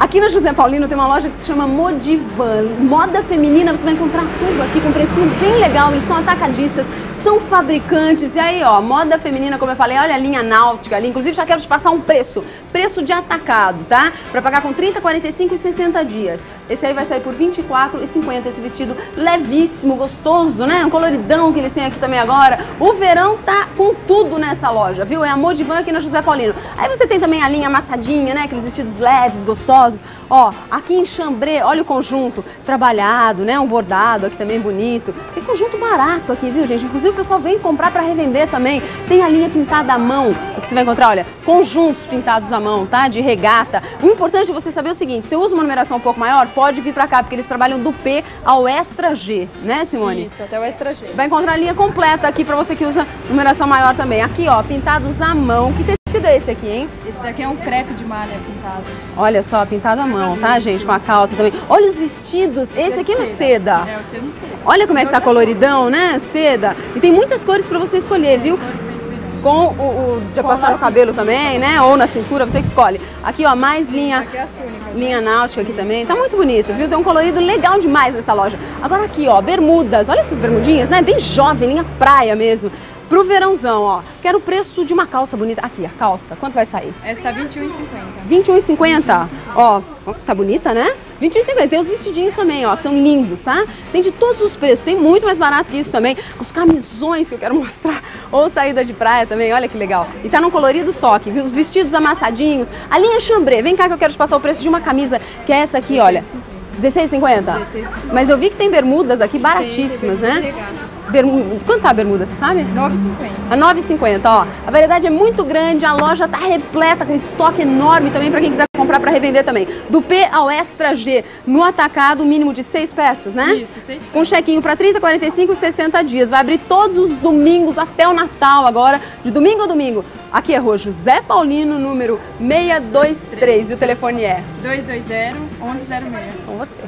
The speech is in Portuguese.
Aqui na José Paulino tem uma loja que se chama Modivan. Moda feminina, você vai encontrar tudo aqui com um precinho bem legal. Eles são atacadistas, são fabricantes. E aí, ó, moda feminina, como eu falei, olha a linha náutica ali. Inclusive, já quero te passar um preço. Preço de atacado, tá? Pra pagar com 30, 45 e 60 dias. Esse aí vai sair por 24 e 50. Esse vestido levíssimo, gostoso, né? Um coloridão que eles têm aqui também agora. O verão tá com tudo nessa loja, viu? É a Modivan aqui na José Paulino. Aí você tem também a linha amassadinha, né? Aqueles vestidos leves, gostosos. Ó, aqui em Chambré, olha o conjunto trabalhado, né? Um bordado aqui também bonito. Tem conjunto barato aqui, viu, gente? Inclusive o pessoal vem comprar para revender também. Tem a linha pintada à mão, você vai encontrar, olha, conjuntos pintados à mão, tá? De regata. O importante é você saber o seguinte, você usa uma numeração um pouco maior, pode vir para cá, porque eles trabalham do P ao extra G, né, Simone? Isso, até o extra G. Vai encontrar a linha completa aqui para você que usa numeração maior também. Aqui, ó, pintados à mão. Que tecido é esse aqui, hein? Esse daqui é um crepe de malha pintado. Olha só, pintado à mão, tá, gente? Com a calça também. Olha os vestidos. Esse aqui é no seda. É, o seda no seda. Olha como é que tá coloridão, né? Seda. E tem muitas cores para você escolher, viu? Com o, o de passar no cabelo também, né? Ou na cintura, você que escolhe. Aqui, ó, mais linha, Aqui é linha náutica aqui também. Tá muito bonito, viu? Tem um colorido legal demais nessa loja. Agora aqui, ó, bermudas. Olha essas bermudinhas, né? Bem jovem, linha praia mesmo. Pro verãozão, ó. Quero o preço de uma calça bonita. Aqui, a calça. Quanto vai sair? Essa tá R$21,50. 21,50. Ó, ó, tá bonita, né? 21,50. Tem os vestidinhos também, ó, que são lindos, tá? Tem de todos os preços. Tem muito mais barato que isso também. Os camisões que eu quero mostrar. Ou saída de praia também, olha que legal. E tá num colorido só aqui, viu? Os vestidos amassadinhos. A linha chambré. Vem cá que eu quero te passar o preço de uma camisa, que é essa aqui, olha. 16,50? Mas eu vi que tem bermudas aqui baratíssimas, né? Bermuda. Quanto tá a bermuda, você sabe? R$9,50. A 9,50, ó. A variedade é muito grande, a loja tá repleta com estoque enorme também para quem quiser comprar para revender também. Do P ao Extra G, no atacado, mínimo de seis peças, né? Isso, seis Com chequinho para 30, 45 e 60 dias. Vai abrir todos os domingos até o Natal agora, de domingo a domingo. Aqui é Rua José Paulino, número 623 e o telefone é 220-1106. com você.